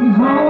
come home.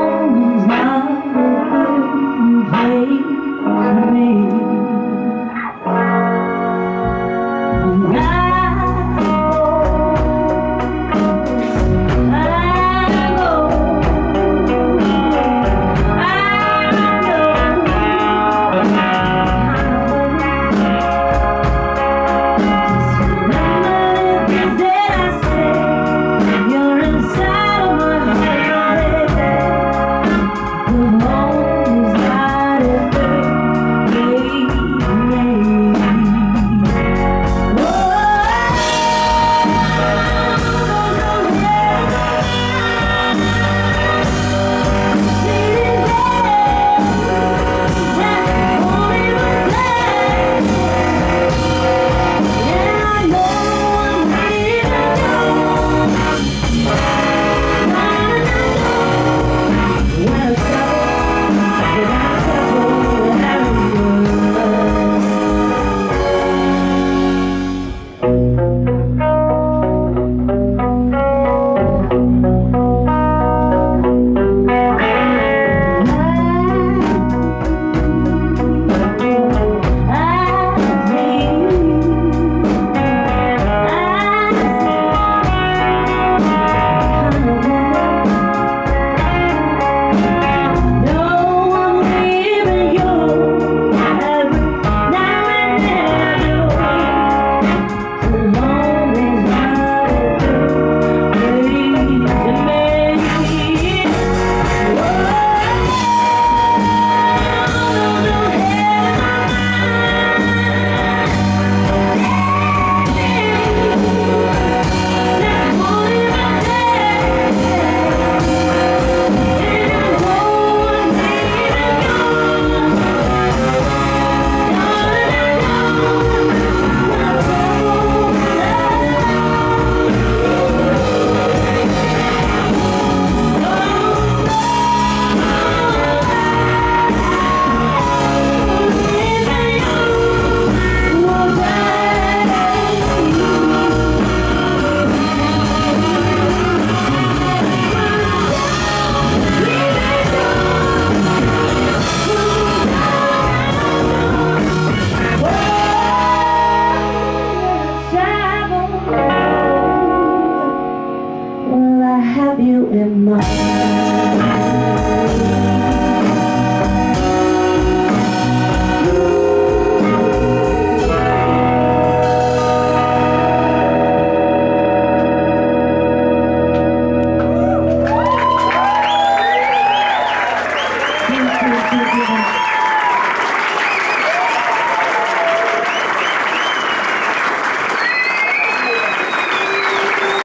in my